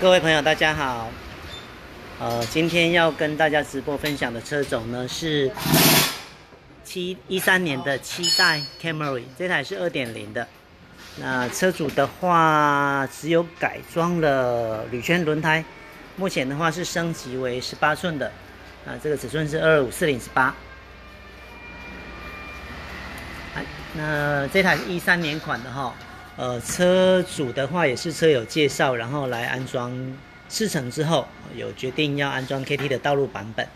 各位朋友，大家好。呃，今天要跟大家直播分享的车种呢是七一三年的七代 Camry，这台是二点零的。那车主的话只有改装了铝圈轮胎，目前的话是升级为十八寸的。啊，这个尺寸是二五四零十八。那这台是一三年款的哈。呃，车主的话也是车友介绍，然后来安装试乘之后，有决定要安装 KT 的道路版本。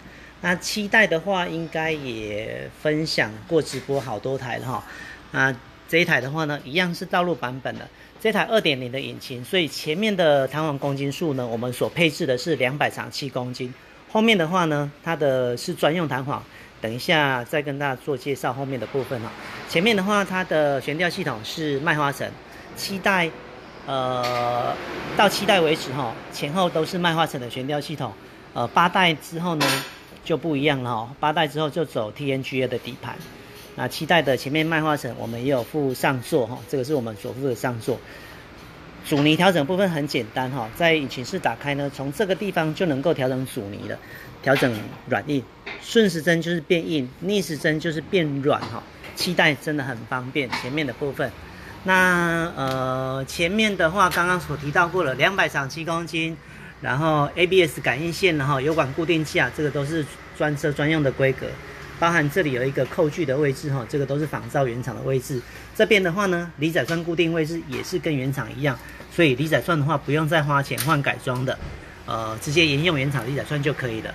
那期待的话，应该也分享过直播好多台了哈。那这一台的话呢，一样是道路版本的，这台二点零的引擎，所以前面的弹簧公斤数呢，我们所配置的是两百长七公斤。后面的话呢，它的是专用弹簧，等一下再跟大家做介绍后面的部分哈。前面的话，它的悬吊系统是麦花臣。七代，呃，到七代为止哈，前后都是麦花臣的悬吊系统。呃，八代之后呢就不一样了哈，八代之后就走 TNGA 的底盘。那七代的前面麦花臣我们也有附上座哈，这个是我们所附的上座。阻尼调整部分很简单哈，在引擎室打开呢，从这个地方就能够调整阻尼了，调整软硬，顺时针就是变硬，逆时针就是变软哈。七代真的很方便，前面的部分。那呃，前面的话刚刚所提到过了，两百长七公斤，然后 ABS 感应线，然后油管固定器啊，这个都是专车专用的规格，包含这里有一个扣具的位置哈，这个都是仿造原厂的位置。这边的话呢，离载栓固定位置也是跟原厂一样，所以离载栓的话不用再花钱换改装的，呃，直接沿用原厂离载栓就可以了。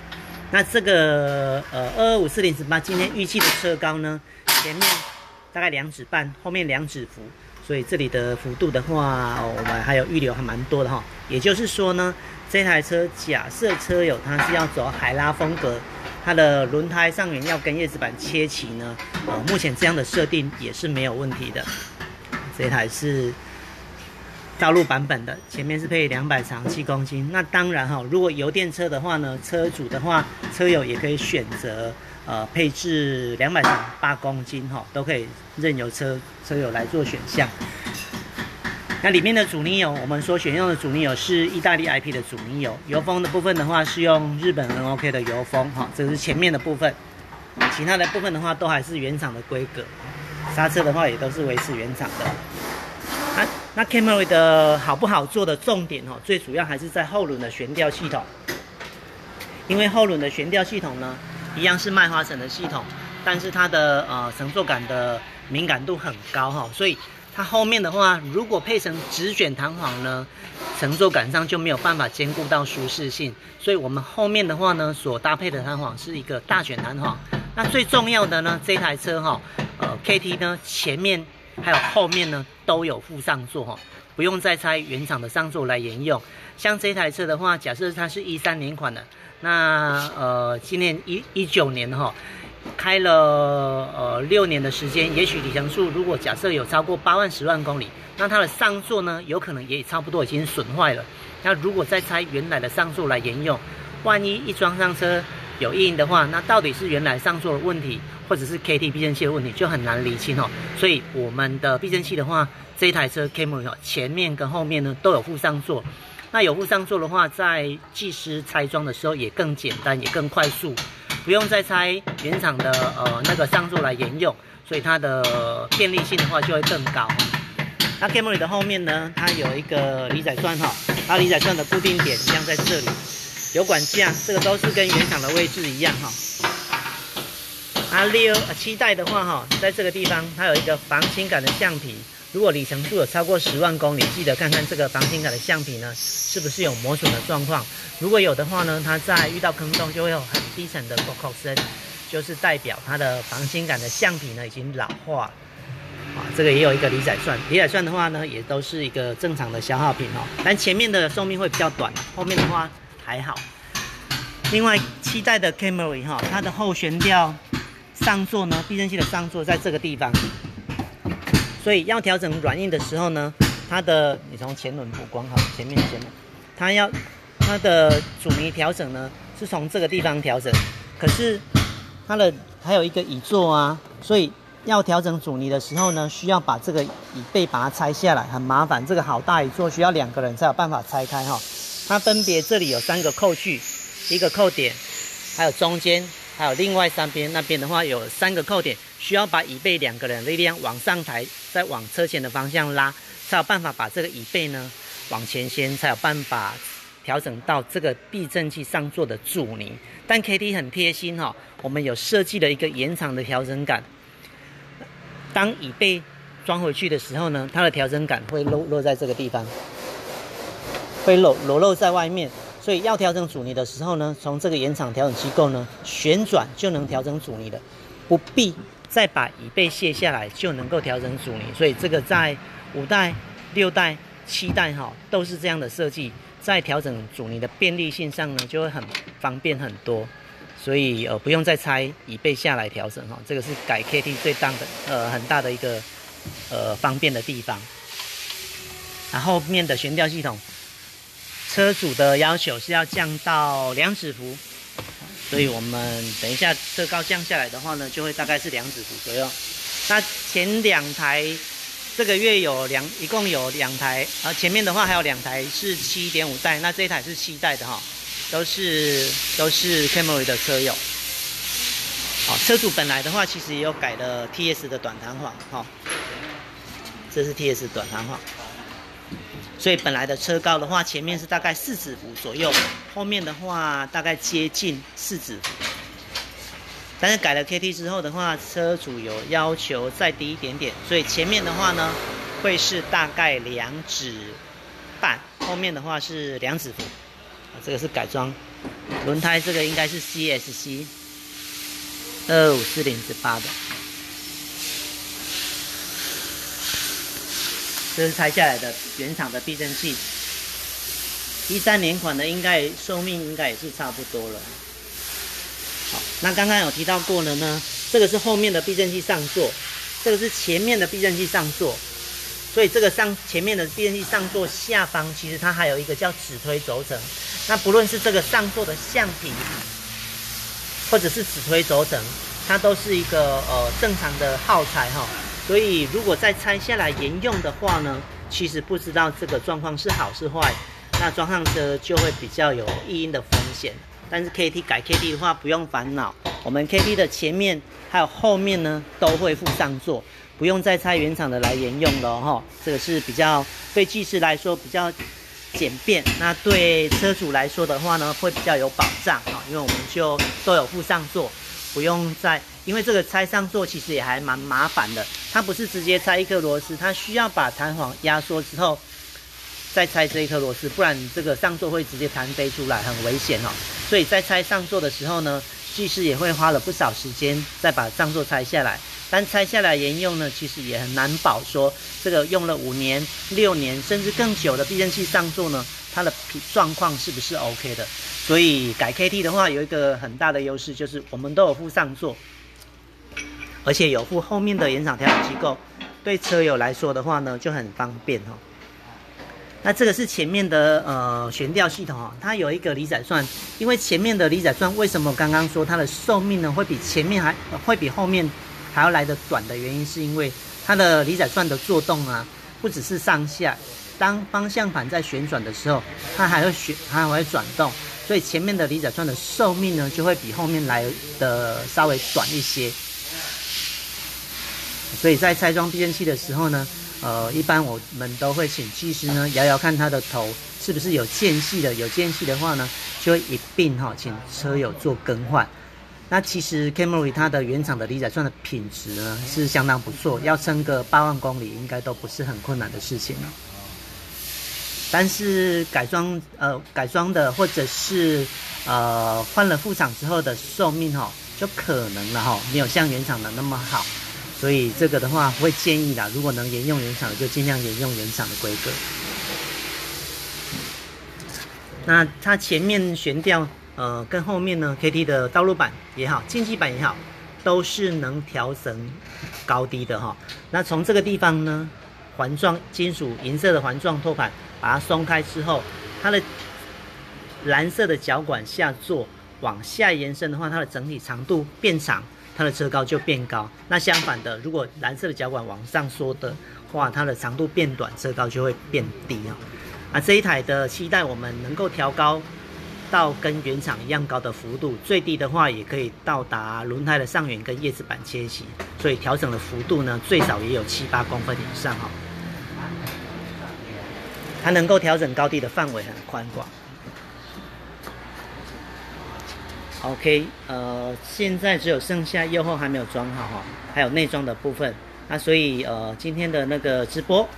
那这个呃二二五四零十八今天预计的车高呢，前面大概两指半，后面两指幅。所以这里的幅度的话，我们还有预留还蛮多的哈。也就是说呢，这台车假设车友他是要走海拉风格，它的轮胎上面要跟叶子板切齐呢，呃，目前这样的设定也是没有问题的。这台是道路版本的，前面是配两百长七公斤。那当然哈，如果油电车的话呢，车主的话，车友也可以选择。呃，配置两百长八公斤哈，都可以任由车车友来做选项。那里面的阻尼油，我们所选用的阻尼油是意大利 IP 的阻尼油。油封的部分的话，是用日本 NOK 的油封哈，这是前面的部分。其他的部分的话，都还是原厂的规格。刹车的话，也都是维持原厂的。那那 Camry 的好不好做的重点哈，最主要还是在后轮的悬吊系统。因为后轮的悬吊系统呢。一样是麦花臣的系统，但是它的呃乘坐感的敏感度很高哈，所以它后面的话，如果配成直卷弹簧呢，乘坐感上就没有办法兼顾到舒适性，所以我们后面的话呢，所搭配的弹簧是一个大卷弹簧。那最重要的呢，这台车哈，呃，KT 呢前面还有后面呢都有附上座哈，不用再拆原厂的上座来沿用。像这台车的话，假设它是一三年款的。那呃，今年一一九年哈，开了呃六年的时间，也许里程数如果假设有超过八万十万公里，那它的上座呢，有可能也差不多已经损坏了。那如果再拆原来的上座来沿用，万一一装上车有异的话，那到底是原来上座的问题，或者是 KT 避震器的问题，就很难理清哦。所以我们的避震器的话，这一台车 Camry 前面跟后面呢都有附上座。那有附上座的话，在技师拆装的时候也更简单，也更快速，不用再拆原厂的呃那个上座来沿用，所以它的便利性的话就会更高。那 Camry 的后面呢，它有一个离载栓哈，它离载栓的固定点一样在这里，油管架这个都是跟原厂的位置一样哈。啊六七代的话哈，在这个地方它有一个防倾杆的橡皮。如果里程数有超过十万公里，记得看看这个防倾杆的橡皮呢，是不是有磨损的状况？如果有的话呢，它在遇到坑洞就会有很低沉的“扣扣”声，就是代表它的防倾杆的橡皮呢已经老化了。啊，这个也有一个离载栓，离载栓的话呢，也都是一个正常的消耗品哦。但前面的寿命会比较短，后面的话还好。另外，七代的 Camry 哈，它的后悬吊上座呢，避震器的上座在这个地方。所以要调整软硬的时候呢，它的你从前轮补光好，前面前轮，它要它的阻尼调整呢是从这个地方调整，可是它的还有一个椅座啊，所以要调整阻尼的时候呢，需要把这个椅背把它拆下来，很麻烦。这个好大椅座需要两个人才有办法拆开哈。它分别这里有三个扣具，一个扣点，还有中间，还有另外三边那边的话有三个扣点，需要把椅背两个人力量往上抬，再往车前的方向拉，才有办法把这个椅背呢往前掀，才有办法调整到这个避震器上座的阻尼。但 KT 很贴心哈，我们有设计了一个延长的调整杆，当椅背装回去的时候呢，它的调整杆会落落在这个地方，会露裸露在外面，所以要调整阻尼的时候呢，从这个延长调整机构呢旋转就能调整阻尼的，不必再把椅背卸下来就能够调整阻尼。所以这个在五代、六代、七代哈都是这样的设计，在调整阻尼的便利性上呢就会很方便很多。所以呃不用再拆椅背下来调整哈，这个是改 KT 最大的呃很大的一个。呃，方便的地方。然后面的悬吊系统，车主的要求是要降到两指幅，所以我们等一下车高降下来的话呢，就会大概是两指幅左右。那前两台这个月有两，一共有两台，啊，前面的话还有两台是七点五代，那这一台是七代的哈，都是都是 Camry 的车友。好，车主本来的话其实也有改了 TS 的短弹簧，哈。这是 T S 短弹簧，所以本来的车高的话，前面是大概四指幅左右，后面的话大概接近四指幅。但是改了 K T 之后的话，车主有要求再低一点点，所以前面的话呢，会是大概两指半，后面的话是两指幅。这个是改装轮胎，这个应该是 C S C 二五四零至八的。这是拆下来的原厂的避震器，一三年款的，应该寿命应该也是差不多了。好，那刚刚有提到过了呢，这个是后面的避震器上座，这个是前面的避震器上座，所以这个上前面的避震器上座下方，其实它还有一个叫指推轴承。那不论是这个上座的橡皮，或者是指推轴承，它都是一个呃正常的耗材哈。所以，如果再拆下来沿用的话呢，其实不知道这个状况是好是坏，那装上车就会比较有异音的风险。但是 KT 改 KT 的话不用烦恼，我们 KT 的前面还有后面呢都会附上座，不用再拆原厂的来沿用了哈。这个是比较对技师来说比较简便，那对车主来说的话呢会比较有保障哈，因为我们就都有附上座。不用再，因为这个拆上座其实也还蛮麻烦的。它不是直接拆一颗螺丝，它需要把弹簧压缩之后再拆这一颗螺丝，不然这个上座会直接弹飞出来，很危险哦。所以在拆上座的时候呢，技师也会花了不少时间再把上座拆下来。但拆下来沿用呢，其实也很难保说这个用了五年、六年甚至更久的避震器上座呢。它的状况是不是 OK 的？所以改 KT 的话，有一个很大的优势，就是我们都有附上座，而且有附后面的延长调整机构，对车友来说的话呢，就很方便哈。那这个是前面的呃悬吊系统哦，它有一个离载钻，因为前面的离载钻为什么刚刚说它的寿命呢会比前面还会比后面还要来的短的原因，是因为它的离载钻的作动啊，不只是上下。当方向盘在旋转的时候，它还会旋，它还会转动，所以前面的离载钻的寿命呢，就会比后面来的稍微短一些。所以在拆装避震器的时候呢，呃，一般我们都会请技师呢摇摇看它的头是不是有间隙的，有间隙的话呢，就会一并哈请车友做更换。那其实 Camry 它的原厂的离载钻的品质呢是相当不错，要撑个八万公里应该都不是很困难的事情了。但是改装呃改装的或者是呃换了副厂之后的寿命哈就可能了哈没有像原厂的那么好，所以这个的话会建议啦，如果能沿用原厂的就尽量沿用原厂的规格。那它前面悬吊呃跟后面呢 KT 的道路板也好，竞技板也好，都是能调整高低的哈。那从这个地方呢环状金属银色的环状托盘。把它松开之后，它的蓝色的脚管下座往下延伸的话，它的整体长度变长，它的车高就变高。那相反的，如果蓝色的脚管往上缩的话，它的长度变短，车高就会变低啊。啊，这一台的期待我们能够调高到跟原厂一样高的幅度，最低的话也可以到达轮胎的上缘跟叶子板切齐，所以调整的幅度呢最少也有七八公分以上哈。它能够调整高低的范围很宽广。OK，呃，现在只有剩下右后还没有装好哈，还有内装的部分。那所以呃，今天的那个直播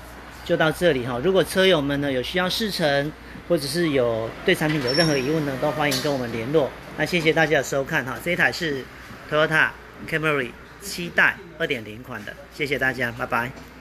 就到这里哈。如果车友们呢有需要试乘，或者是有对产品有任何疑问呢，都欢迎跟我们联络。那谢谢大家的收看哈。这一台是 Toyota Camry 七代二点零款的，谢谢大家，拜拜。